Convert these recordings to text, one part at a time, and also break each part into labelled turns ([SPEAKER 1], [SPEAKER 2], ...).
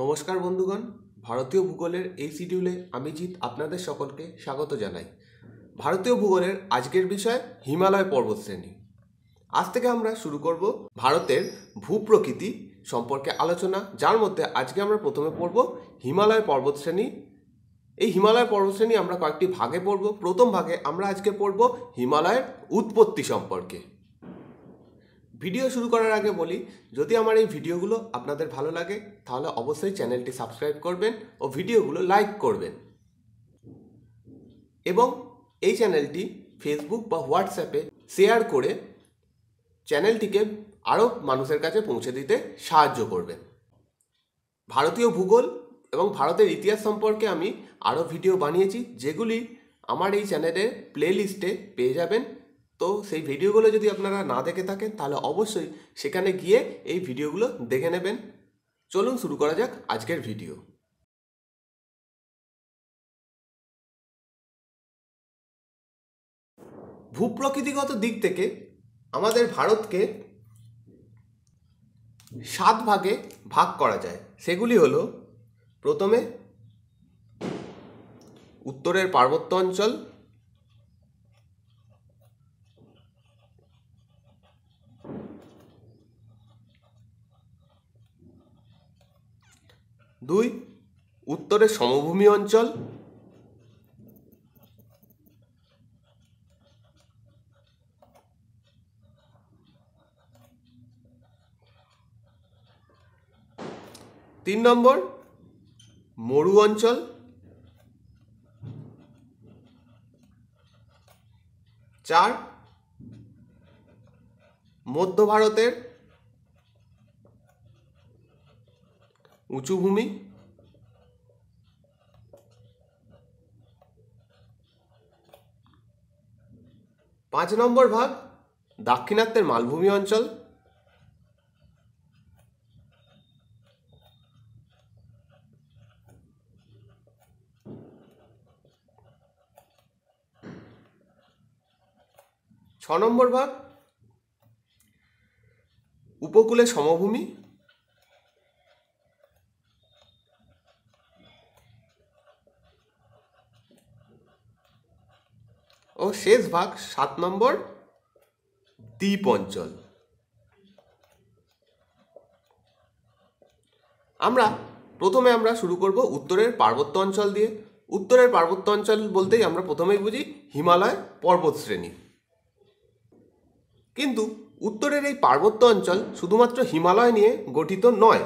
[SPEAKER 1] নমস্কার বন্ধুগণ, ভারতীয় ভূগোলের এই শিডিউলে আমি জিৎ আপনাদের সকলকে স্বাগত জানাই। ভারতীয় ভূগোলের আজকের বিষয় হিমালয় পর্বতশ্রেণী। আজ থেকে আমরা শুরু করব ভারতের ভূপ্রকৃতি সম্পর্কে আলোচনা, যার মধ্যে আজকে আমরা প্রথমে পড়ব হিমালয় পর্বতশ্রেণী। এই হিমালয় পর্বতশ্রেণী আমরা কয়েকটি ভাগে পড়ব। প্রথম ভাগে আমরা আজকে পড়ব হিমালয়ের উৎপত্তি সম্পর্কে। ভিডিও শুরু করার আগে বলি, যদি আমার এই ভিডিওগুলো আপনাদের ভালো লাগে, তাহলে অবশ্যই চ্যানেলটি সাবস্ক্রাইব করবেন ও ভিডিওগুলো লাইক করবেন। এবং এই চ্যানেলটি ফেসবুক বা হোয়াটসঅ্যাপে শেয়ার করে চ্যানেলটিকে আরও মানুষের কাছে পৌঁছে দিতে সাহায্য করবেন। ভারতীয় ভূগোল এবং ভারতের ইতিহাস সম্পর্কে আমি আরও ভিডিও বানিয়েছি, যেগুলি আমার এই চ্যানেলের প্লে লিস্টে পেয়ে যাবেন। তো সেই ভিডিওগুলো যদি আপনারা না দেখে থাকেন, তাহলে অবশ্যই সেখানে গিয়ে এই ভিডিওগুলো দেখে নেবেন। চলুন শুরু করা যাক আজকের ভিডিও। ভূপ্রকৃতিগত দিক থেকে আমাদের ভারতকে সাত ভাগে ভাগ করা যায়। সেগুলি হলো, প্রথমে উত্তরের পার্বত্য অঞ্চল দুই উত্তরে সমভূমি অঞ্চল। তিন নম্বর মরু অঞ্চল। চার মধ্য ভারতের উঁচু ভূমি? পাঁচ নম্বর ভাগ দাক্ষিণাত্যের মালভূমি অঞ্চল। ছ নম্বর ভাগ উপকূলে সমভূমি। ও শেষ ভাগ সাত নম্বর দ্বীপ অঞ্চল আমরা প্রথমে আমরা শুরু করব উত্তরের পার্বত্য অঞ্চল দিয়ে। উত্তরের পার্বত্য অঞ্চল বলতেই আমরা প্রথমেই বুঝি হিমালয় পর্বত শ্রেণি। কিন্তু উত্তরের এই পার্বত্য অঞ্চল শুধুমাত্র হিমালয় নিয়ে গঠিত নয়।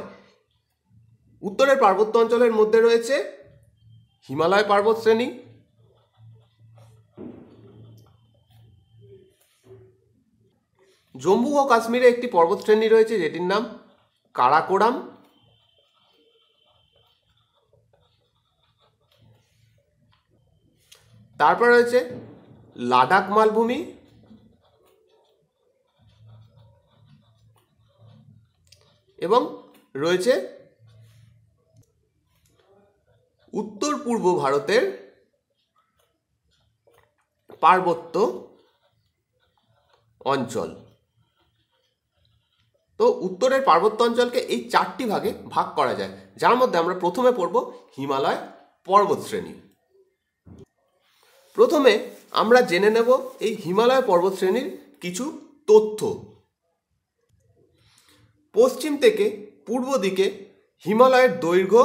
[SPEAKER 1] উত্তরের পার্বত্য অঞ্চলের মধ্যে রয়েছে হিমালয় পর্বত শ্রেণি জম্মু ও কাশ্মীরে একটি পর্বতশ্রেণী রয়েছে, যেটির নাম কারাকোরাম। তারপর রয়েছে লাদাখ মালভূমি। এবং রয়েছে উত্তর পূর্ব ভারতের পার্বত্য অঞ্চল। তো উত্তরের পার্বত্য অঞ্চলকে এই চারটি ভাগে ভাগ করা যায়। যার মধ্যে আমরা প্রথমে পড়ব হিমালয়, পর্বত শ্রেণি। প্রথমে আমরা জেনে নেব এই হিমালয় পর্বত শ্রেণির কিছু তথ্য। পশ্চিম থেকে পূর্ব দিকে হিমালয়ের দৈর্ঘ্য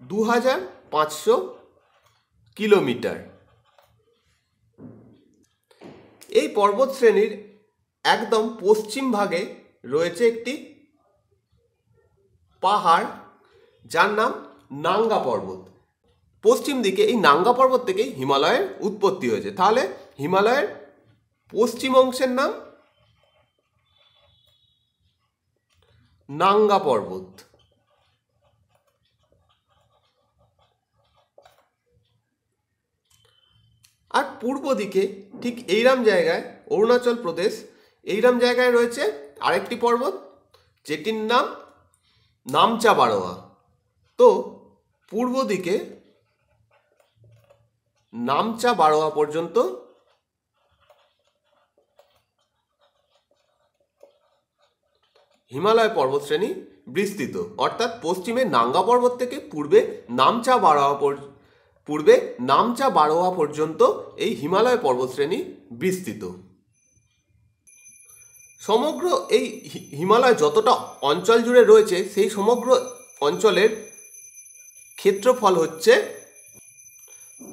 [SPEAKER 1] দু হাজার পাঁচশো কিলোমিটার। এই পর্বত শ্রেণির একদম পশ্চিম ভাগে রয়েছে একটি পাহাড়, যার নাম নাঙ্গা পর্বত। পশ্চিম দিকে এই নাঙ্গা পর্বত থেকেই হিমালয়ের উৎপত্তি হয়েছে। তাহলে হিমালয়ের পশ্চিম অংশের নাম নাঙ্গা পর্বত। আর পূর্ব দিকে ঠিক এইরাম জায়গায় অরুণাচল প্রদেশ। এইরাম জায়গায় রয়েছে আরেকটি পর্বত, যেটির নাম নামচা বারোয়া তো পূর্ব দিকে নামচা বারোয়া পর্যন্ত হিমালয় পর্বতশ্রেণী বিস্তৃত। অর্থাৎ পশ্চিমে নাঙ্গা পর্বত থেকে পূর্বে নামচা বারোয়া পূর্বে নামচা বারোয়া পর্যন্ত এই হিমালয় পর্বতশ্রেণী বিস্তৃত। সমগ্র এই হিমালয় যতটা অঞ্চল জুড়ে রয়েছে, সেই সমগ্র অঞ্চলের ক্ষেত্রফল হচ্ছে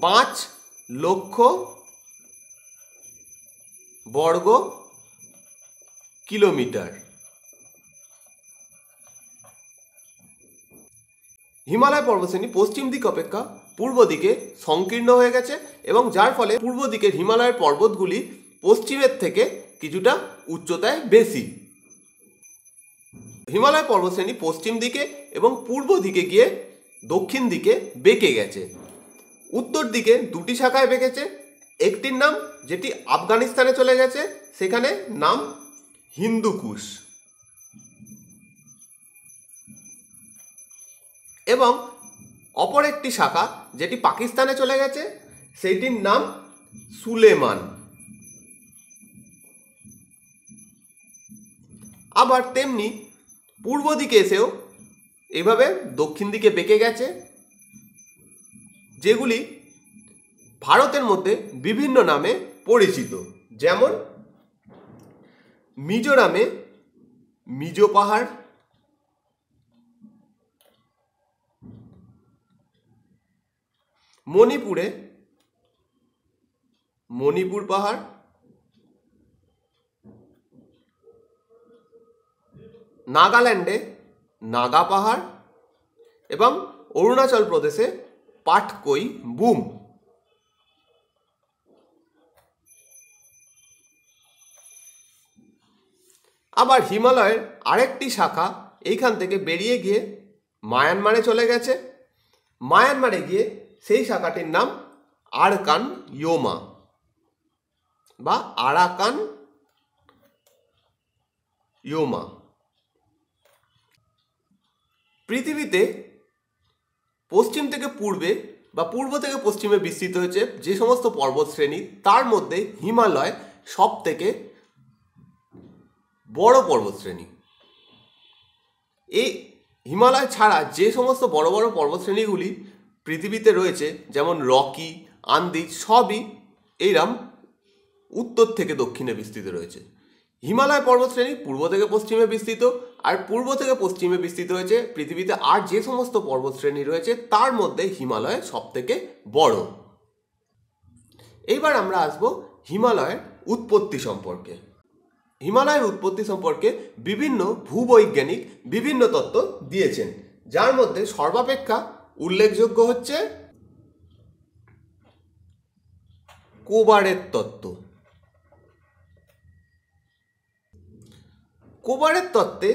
[SPEAKER 1] পাঁচ লক্ষ বর্গ কিলোমিটার। হিমালয় পর্বতশ্রেণী পশ্চিম দিক অপেক্ষা পূর্ব দিকে সংকীর্ণ হয়ে গেছে এবং যার ফলে পূর্ব দিকের হিমালয়ের পর্বতগুলি পশ্চিমের থেকে কিছুটা উচ্চতায় বেশি। হিমালয় পর্বতশ্রেণী পশ্চিম দিকে এবং পূর্ব দিকে গিয়ে দক্ষিণ দিকে বেঁকে গেছে। উত্তর দিকে দুটি শাখায় বেঁকেছে, একটির নাম যেটি আফগানিস্তানে চলে গেছে, সেখানে নাম হিন্দুকুশ। এবং অপর একটি শাখা যেটি পাকিস্তানে চলে গেছে, সেইটির নাম সুলেমান। আবার তেমনি পূর্ব দিকে এসেও এভাবে দক্ষিণ দিকে বেঁকে গেছে, যেগুলি ভারতের মধ্যে বিভিন্ন নামে পরিচিত। যেমন মিজোরামে মিজো পাহাড় মণিপুরে, মণিপুর পাহাড়, নাগাল্যান্ডে নাগা পাহাড় এবং অরুণাচল প্রদেশে পাটকই বুম। আবার হিমালয়ের আরেকটি শাখা এইখান থেকে বেরিয়ে গিয়ে মায়ানমারে চলে গেছে। মায়ানমারে গিয়ে সেই শাখাটির নাম আরকান ইয়োমা বা আরাকান ইয়োমা। পৃথিবীতে পশ্চিম থেকে পূর্বে বা পূর্ব থেকে পশ্চিমে বিস্তৃত হয়েছে যে সমস্ত পর্বত শ্রেণি তার মধ্যে হিমালয় সব থেকে বড় পর্বতশ্রেণী। এই হিমালয় ছাড়া যে সমস্ত বড় বড় পর্বতশ্রেণীগুলি পৃথিবীতে রয়েছে যেমন রকি আন্দি সবই এইরাম উত্তর থেকে দক্ষিণে বিস্তৃত রয়েছে। হিমালয় পর্বতশ্রেণী পূর্ব থেকে পশ্চিমে বিস্তৃত আর পূর্ব থেকে পশ্চিমে বিস্তৃত হয়েছে। পৃথিবীতে আর যে সমস্ত পর্বতশ্রেণী রয়েছে তার মধ্যে হিমালয় সব থেকে বড়। এইবার আমরা আসব হিমালয়ের উৎপত্তি সম্পর্কে। হিমালয়ের উৎপত্তি সম্পর্কে বিভিন্ন ভূবৈজ্ঞানিক বিভিন্ন তত্ত্ব দিয়েছেন, যার মধ্যে সর্বাপেক্ষা উল্লেখযোগ্য হচ্ছে কোবারের তত্ত্ব। কোবারের তত্ত্বে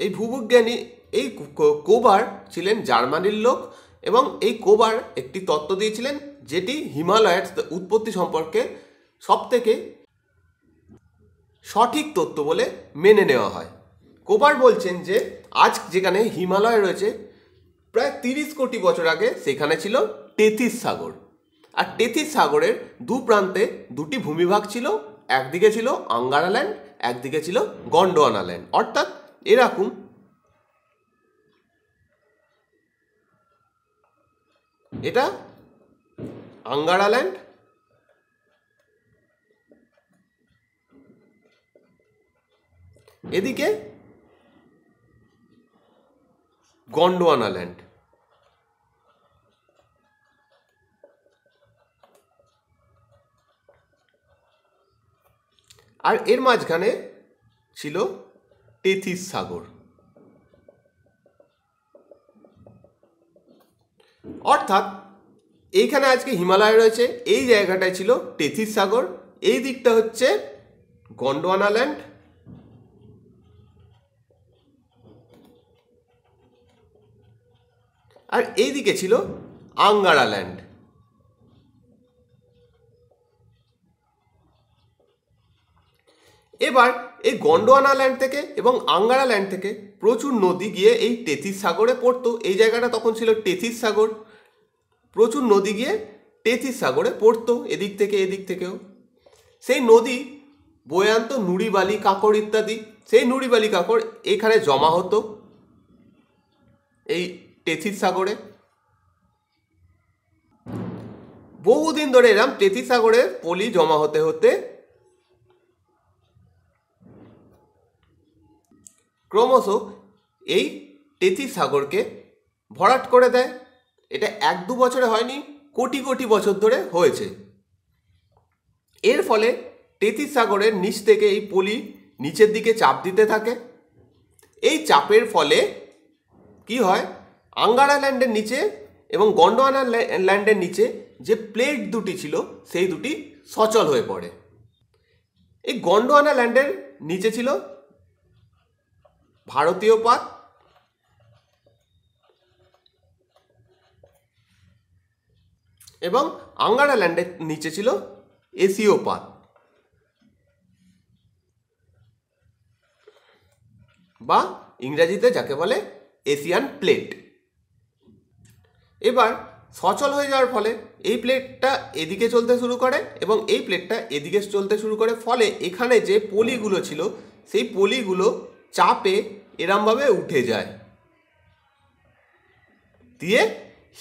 [SPEAKER 1] এই ভূবিজ্ঞানী, এই কোবার ছিলেন জার্মানির লোক এবং এই কোবার একটি তত্ত্ব দিয়েছিলেন যেটি হিমালয়ের উৎপত্তি সম্পর্কে সবথেকে সঠিক তত্ত্ব বলে মেনে নেওয়া হয়। কোবার বলছেন যে আজ যেখানে হিমালয় রয়েছে প্রায় তিরিশ কোটি বছর আগে সেখানে ছিল টেথিস সাগর। আর টেথিস সাগরের দু প্রান্তে দুটি ভূমিভাগ ছিল, একদিকে ছিল আঙ্গারা ল্যান্ড, একদিকে ছিল গন্ডোয়ানা ল্যান্ড। অর্থাৎ এরকম এটা আঙ্গারা ল্যান্ড, এদিকে গন্ডোয়ানা ল্যান্ড আর এর মাঝখানে ছিল টেথিস সাগর। অর্থাৎ এইখানে আজকে হিমালয় রয়েছে, এই জায়গাটায় ছিল টেথিস সাগর, এই দিকটা হচ্ছে গন্ডোয়ানা ল্যান্ড আর এই দিকে ছিল আঙ্গারা ল্যান্ড এবার এই গন্ডোয়ানা ল্যান্ড থেকে এবং আঙ্গারা ল্যান্ড থেকে প্রচুর নদী গিয়ে এই টেথিস সাগরে পড়তো। এই জায়গাটা তখন ছিল টেথিস সাগর। প্রচুর নদী গিয়ে টেথিস সাগরে পড়তো এদিক থেকে এদিক থেকেও। সেই নদী বয়ে আনতো নুড়ি বালি কাঁকড় ইত্যাদি, সেই নুড়ি বালি কাকড় এখানে জমা হতো। এই টেথিস সাগরে। বহুদিন ধরে এরম টেথিস সাগরে পলি জমা হতে হতে ক্রমশ এই টেথিস সাগরকে ভরাট করে দেয়। এটা এক দু বছরে হয়নি, কোটি কোটি বছর ধরে হয়েছে। এর ফলে টেথিস সাগরের নিচ থেকে এই পলি নিচের দিকে চাপ দিতে থাকে। এই চাপের ফলে কি হয়? আঙ্গারা ল্যান্ডের নিচে এবং গন্ডোয়ানা ল্যা- ল্যান্ডের নিচে যে প্লেট দুটি ছিল, সেই দুটি সচল হয়ে পড়ে। এই গন্ডোয়ানা ল্যান্ডের নিচে ছিল ভারতীয় পাত এবং আঙ্গারা ল্যান্ডের নিচে ছিল এশীয় পাত বা ইংরেজিতে যাকে বলে এশিয়ান প্লেট। এবার সচল হয়ে যাওয়ার ফলে এই প্লেটটা এদিকে চলতে শুরু করে এবং এই প্লেটটা এদিকে চলতে শুরু করে। ফলে এখানে যে পলিগুলো ছিল, সেই পলিগুলো চাপে এরমভাবে উঠে যায়। দিয়ে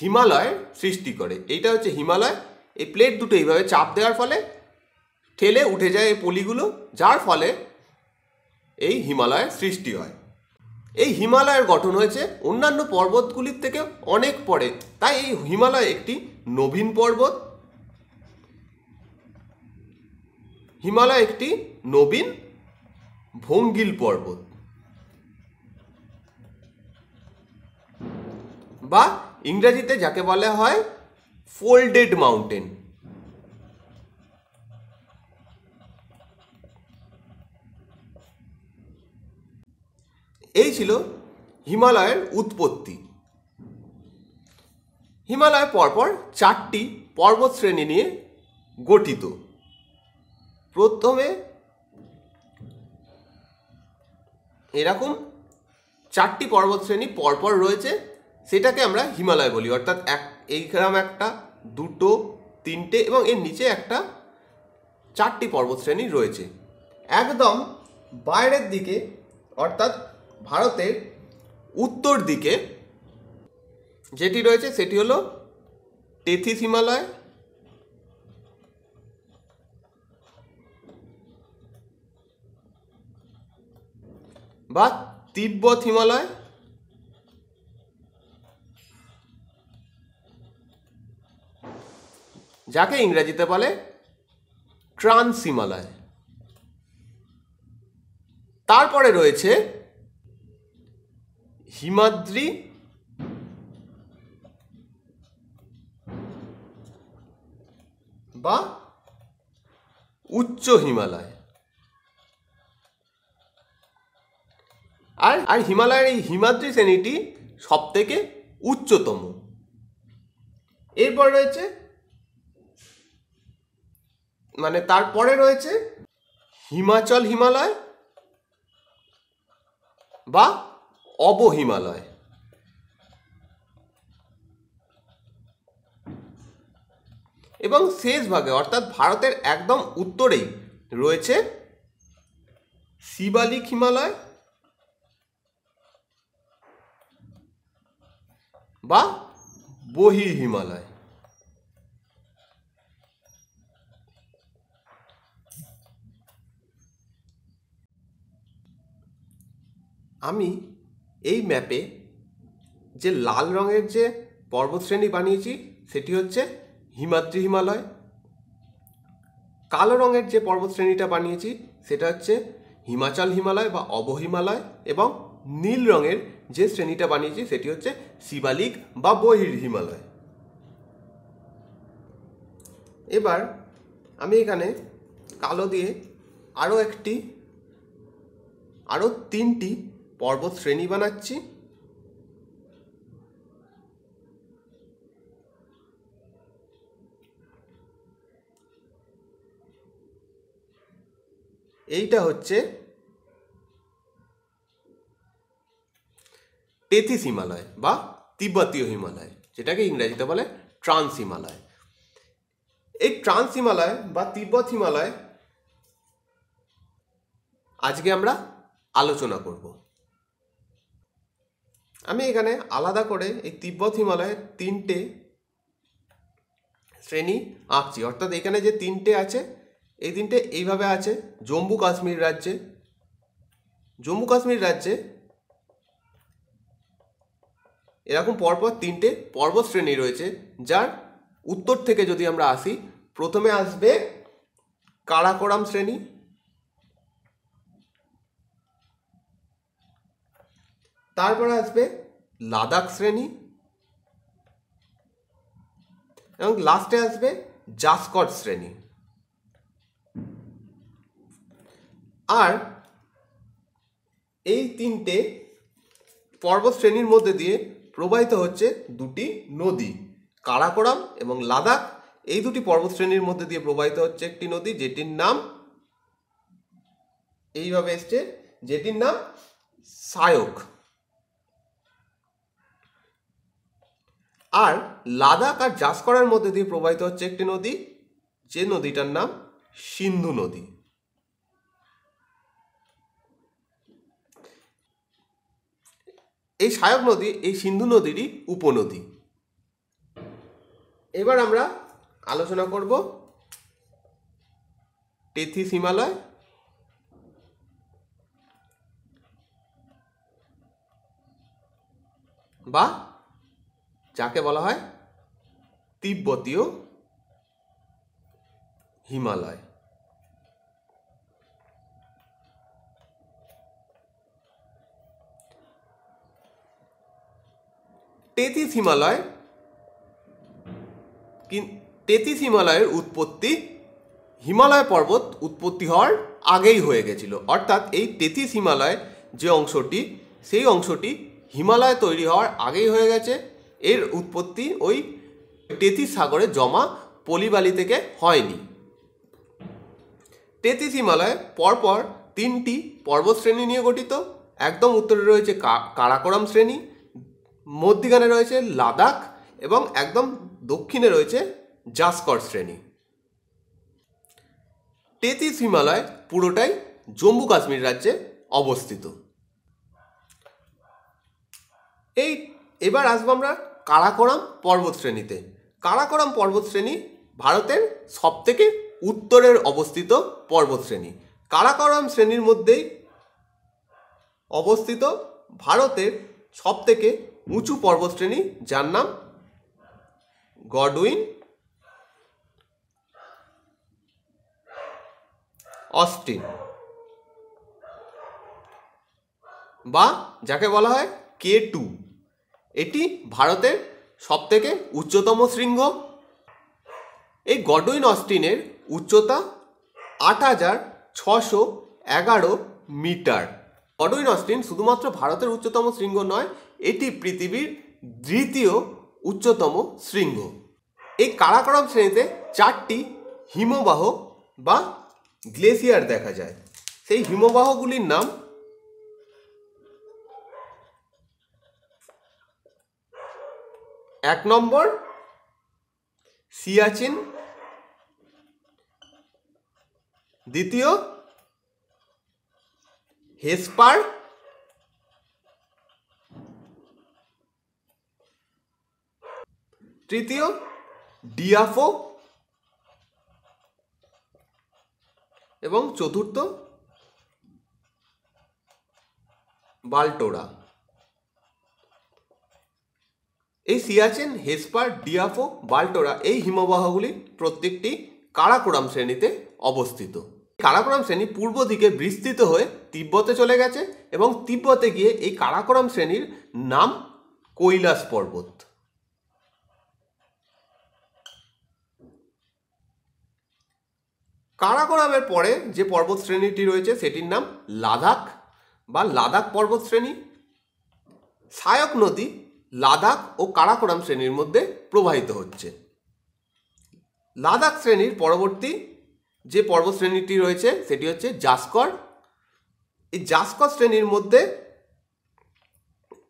[SPEAKER 1] হিমালয়ের সৃষ্টি করে। এইটা হচ্ছে হিমালয়। এই প্লেট দুটো এইভাবে চাপ দেওয়ার ফলে ঠেলে উঠে যায় এই পলিগুলো, যার ফলে এই হিমালয়ের সৃষ্টি হয়। এই হিমালয়ের গঠন হয়েছে অন্যান্য পর্বতগুলির থেকে অনেক পরে। তাই এই হিমালয় একটি নবীন পর্বত। হিমালয় একটি নবীন ভঙ্গিল পর্বত। বা ইংরেজিতে যাকে বলা হয় ফোল্ডেড মাউন্টেন এই ছিল হিমালয়ের উৎপত্তি। হিমালয় পরপর চারটি পর্বতশ্রেণী নিয়ে গঠিত। প্রথমে এরকম চারটি পর্বতশ্রেণী পরপর রয়েছে, সেটাকে আমরা হিমালয় বলি। অর্থাৎ এক, এইখানে একটা, দুটো, তিনটে এবং এর নিচে একটা চারটি পর্বতশ্রেণী রয়েছে। একদম বাইরের দিকে, অর্থাৎ ভারতের উত্তর দিকে যেটি রয়েছে সেটি হলো টেথিস হিমালয়, বা তিব্বত হিমালয়, যাকে ইংরেজিতে বলে ট্রান্স হিমালয়। তারপরে রয়েছে হিমাদ্রি? বা উচ্চ হিমালয়। আর আর হিমালয়ের এই হিমাদ্রি শ্রেণীটি সব থেকে উচ্চতম। এরপর রয়েছে মানে তারপরে রয়েছে হিমাচল হিমালয় বা অবহিমালয়। এবং শেষ ভাগে, অর্থাৎ ভারতের একদম উত্তরেই রয়েছে শিবালিক হিমালয় বা বহি হিমালয়। আমি এই ম্যাপে যে লাল রঙের যে পর্বতশ্রেণী বানিয়েছি, সেটি হচ্ছে হিমাদ্রি হিমালয়। কালো রঙের যে পর্বতশ্রেণীটা বানিয়েছি, সেটা হচ্ছে হিমাচল হিমালয় বা অবহিমালয় এবং নীল রঙের যে শ্রেণীটা বানিয়েছি, সেটি হচ্ছে শিবালিক বা বহির হিমালয়। এবার আমি এখানে কালো দিয়ে আরও একটি আরও তিনটি পর্বত শ্রেণি বানাচ্ছি। এইটা হচ্ছে টেথিস হিমালয় বা তিব্বতীয় হিমালয়, যেটাকে ইংরেজিতে বলে ট্রান্স হিমালয়। এই ট্রান্স হিমালয় বা তিব্বত হিমালয় আজকে আমরা আলোচনা করব। আমি এখানে আলাদা করে এই তিব্বত হিমালয়ের তিনটে শ্রেণি আঁকছি। অর্থাৎ এখানে যে তিনটে আছে, এই তিনটে এইভাবে আছে, জম্মু কাশ্মীর রাজ্যে। জম্মু কাশ্মীর রাজ্যে এরকম পরপর তিনটে পর্বত শ্রেণি রয়েছে, যার উত্তর থেকে যদি আমরা আসি, প্রথমে আসবে কারাকোরাম শ্রেণি তারপরে আসবে লাদাখ শ্রেণি এবং লাস্টে আসবে জাসকট শ্রেণি। আর এই তিনটে পর্বত শ্রেণির মধ্যে দিয়ে প্রবাহিত হচ্ছে দুটি নদী, কারাকোরাম এবং লাদাখ। এই দুটি পর্বত শ্রেণির মধ্যে দিয়ে প্রবাহিত হচ্ছে একটি নদী যেটির নাম এইভাবে এসছে, যেটির নাম সায়ক। আর লাদাখ আর জাসকরার মধ্যে দিয়ে প্রবাহিত হচ্ছে একটি নদী, যে নদীটার নাম সিন্ধু নদী। এই সায়ক নদী, এই সিন্ধু নদীরই উপনদী। এবার আমরা আলোচনা করব টেথিস হিমালয়। বা যাকে বলা হয় তিব্বতীয় হিমালয়। তেতিস হিমালয় তেতিস হিমালয়ের উৎপত্তি হিমালয় পর্বত উৎপত্তি হওয়ার আগেই হয়ে গেছিল। অর্থাৎ এই তেতিস হিমালয় যে অংশটি, সেই অংশটি হিমালয় তৈরি হওয়ার আগেই হয়ে গেছে। এর উৎপত্তি ওই তেতিস সাগরে জমা পলিবালি থেকে হয়নি। তেতিস হিমালয় পরপর তিনটি পর্বত শ্রেণি নিয়ে গঠিত। একদম উত্তরে রয়েছে কারাকোরাম শ্রেণি, মধ্যিখানে রয়েছে লাদাখ এবং একদম দক্ষিণে রয়েছে জাসকর শ্রেণি। তেতিস হিমালয় পুরোটাই জম্মু কাশ্মীর রাজ্যে অবস্থিত। এই, এবার আসব আমরা কারাকোরাম পর্বতশ্রেণীতে। কারাকোরাম পর্বতশ্রেণী ভারতের সবথেকে উত্তরের অবস্থিত পর্বতশ্রেণী। কারাকোরাম শ্রেণির মধ্যেই অবস্থিত ভারতের সবথেকে উঁচু পর্বতশ্রেণী, যার নাম গডউইন অস্টিন বা যাকে বলা হয় কে টু। এটি ভারতের সবথেকে উচ্চতম শৃঙ্গ। এই গডউইন অস্টিনের উচ্চতা আট হাজার ছশো এগারো মিটার। গডউইন অস্টিন শুধুমাত্র ভারতের উচ্চতম শৃঙ্গ নয়, এটি পৃথিবীর দ্বিতীয় উচ্চতম শৃঙ্গ। এই কারাকরম শ্রেণীতে চারটি হিমবাহ বা গ্লেসিয়ার দেখা যায়। সেই হিমবাহগুলির নাম এক নম্বর সিয়াচিন। দ্বিতীয় হেসপার। তৃতীয় ডিয়াফো। এবং চতুর্থ বাল্টোরা। এই সিয়াচেন, হেসপার, ডিয়াফো, বাল্টোরা এই হিমবাহগুলি প্রত্যেকটি কারাকোরাম শ্রেণীতে অবস্থিত। কারাকোরাম শ্রেণি পূর্ব দিকে বিস্তৃত হয়ে তিব্বতে চলে গেছে এবং তিব্বতে গিয়ে এই কারাকোরাম শ্রেণির নাম কৈলাস পর্বত। কারাকোরামের পরে যে পর্বত শ্রেণীটি রয়েছে সেটির নাম লাদাখ বা লাদাখ পর্বত শ্রেণি। সায়ক নদী লাদাখ ও কারাকোরাম শ্রেণির মধ্যে প্রবাহিত হচ্ছে। লাদাখ শ্রেণির পরবর্তী যে পর্বত শ্রেণীটি রয়েছে, সেটি হচ্ছে জাসকর। এই জাসকর শ্রেণির মধ্যে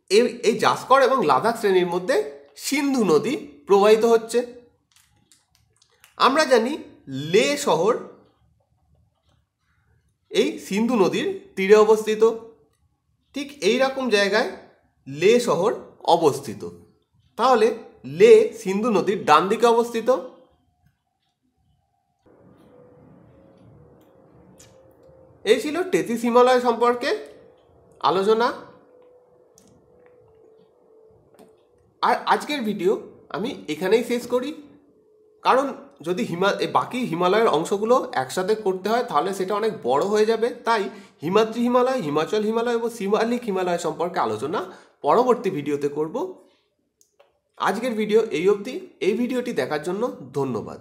[SPEAKER 1] এই এই জাসকর এবং লাদাখ শ্রেণির মধ্যে সিন্ধু নদী প্রবাহিত হচ্ছে। আমরা জানি লে শহর, এই সিন্ধু নদীর তীরে অবস্থিত। ঠিক এই রকম জায়গায় লে শহর অবস্থিত। তাহলে লে সিন্ধু নদীর ডান দিকে অবস্থিত। এই ছিল টেথিস হিমালয় সম্পর্কে আলোচনা। আর আজকের ভিডিও আমি এখানেই শেষ করি। কারণ যদি হিমা বাকি হিমালয়ের অংশগুলো একসাথে করতে হয়, তাহলে সেটা অনেক বড় হয়ে যাবে। তাই হিমাদ্রি হিমালয়, হিমাচল হিমালয় এবং সিমালিক হিমালয় সম্পর্কে আলোচনা পরবর্তী ভিডিওতে করব। আজকের ভিডিও এই অবধি। এই ভিডিওটি দেখার জন্য ধন্যবাদ।